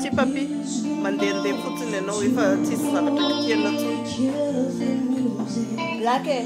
Ti papi, mandende futsine no ifa tisa katakitiela tu. Lake.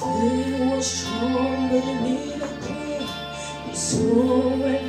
He was strong beneath needed pain. You saw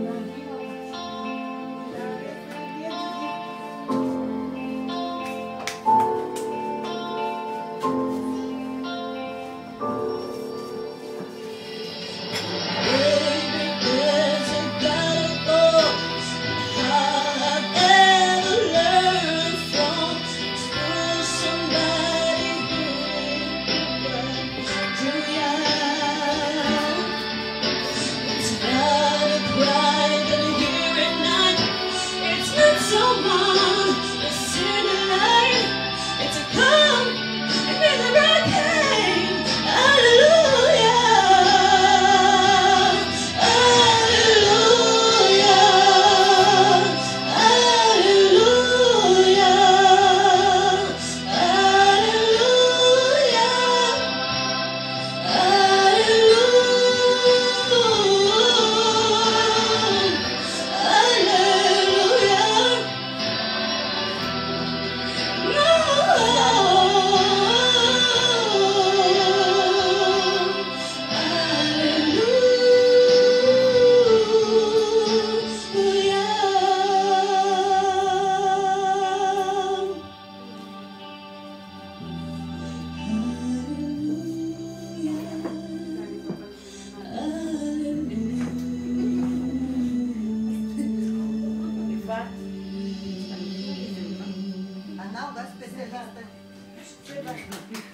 Amen. ったね。